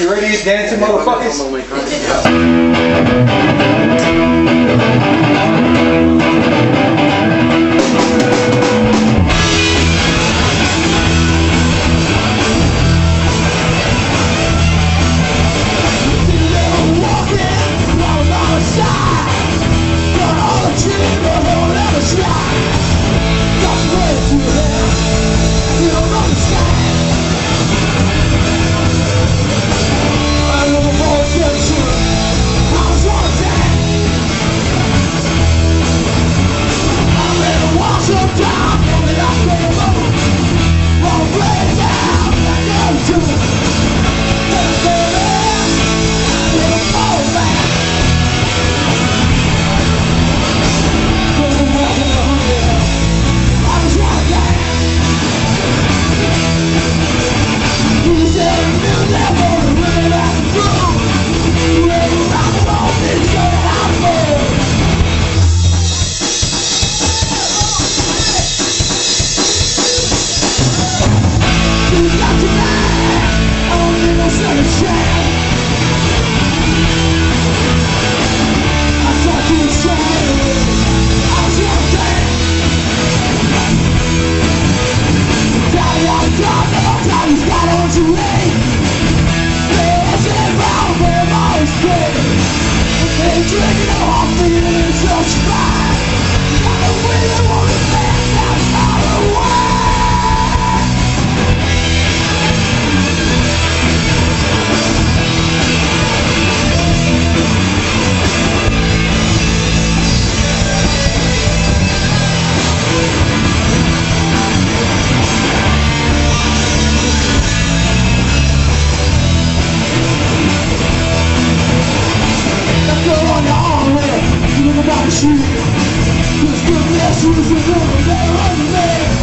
You ready, you dancing motherfuckers? dragon about you. Cause goodness is another man on me